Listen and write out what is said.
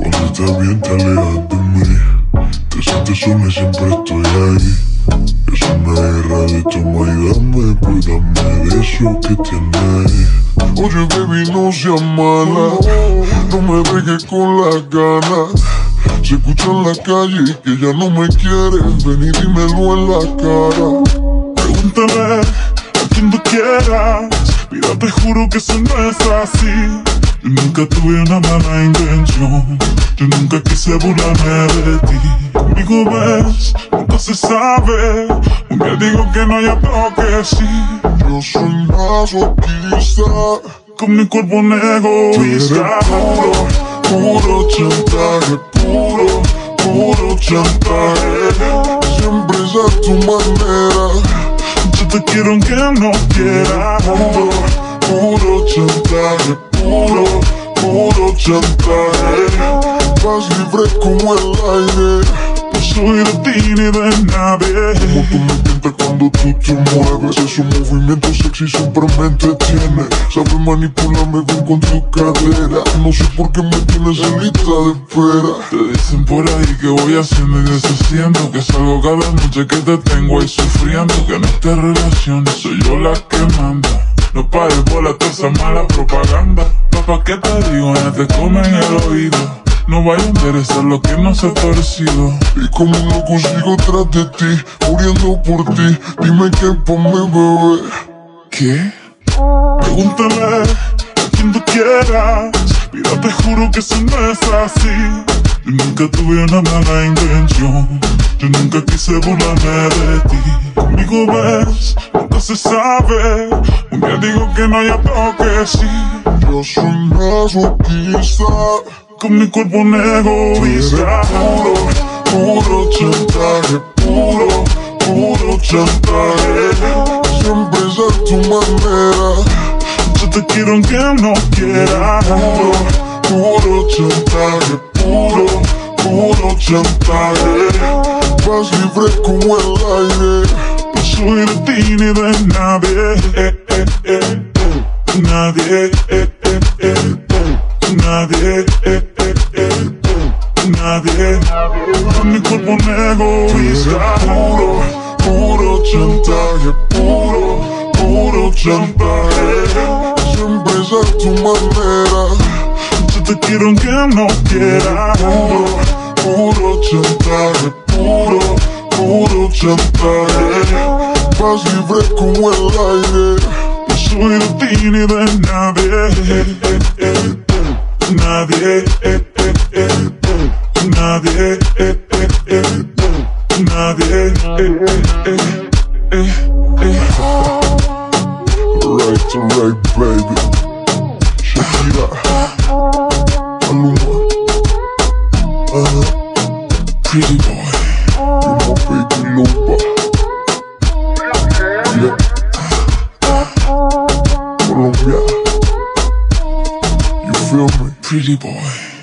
está bien, te alejas de mí. Te sientes sola y siempre estoy ahí. Es una guerra de toma y dame, pues de eso que tienes. Oye, baby, no seas mala. No me dejes con las ganas. Se escucha en la calle que ya no me quieres. Ven y dímelo en la cara. Pregúntale a quien tú quieras. Mira, te juro que eso no es así. Yo nunca tuve una mala intención. Yo nunca quise burlarme de ti. Conmigo ves, nunca se sabe. Un día digo que no, ya creo que sí. Yo soy masoquista. Con mi cuerpo un egoísta. Puro, puro chantaje, puro, puro chantaje. Siempre es a tu manera. Yo te quiero aunque no quieras. Puro, chantaje, puro, puro chantaje. Vas libre como el aire. No soy de ti ni de nadie. Como tú me pintas cuando tú te mueves Esos movimientos sexy siempre me entretiene Sabes manipularme bien con tu cadera No sé por qué me tienes en lista de espera Te dicen por ahí que voy haciendo y deshaciendo Que salgo cada noche que te tengo ahí sufriendo Que en esta relación soy yo la que manda No pares bola toda esa mala propaganda. Papá, ¿qué te digo? Ya te comen el oído. No vaya a interesar lo que no se ha torcido. Y como un loco sigo tras de ti Muriendo por ti Dime qué pa' mi bebé. ¿Qué? Pregúntale a quien tú quieras. Mira, te juro que eso no es así. Yo nunca tuve una mala intención. Yo nunca quise burlarme de ti. Conmigo ves, nunca se sabe Día digo que no, ya creo que sí. Yo soy masoquista Con mi cuerpo un egoísta. Puro, puro chantaje Puro, puro chantaje. Siempre es a tu manera. Yo te quiero aunque no quieras Puro, puro chantaje Puro, puro chantaje. Vas libre como el aire. No soy de ti ni de nadie. Nadie eh, eh, eh. Nadie. Nadie mi cuerpo un egoísta Puro, puro chantaje Puro, puro chantaje Siempre es tu manera Yo te quiero aunque no quieras Puro, puro chantaje Puro, puro chantaje Vas libre como el aire sube no tiene de nadie. Nadie, nadie, nadie, Right to right, baby. Shakira, it out. Maluma. Uh, pretty boy. You know, baby, Luba. pretty boy.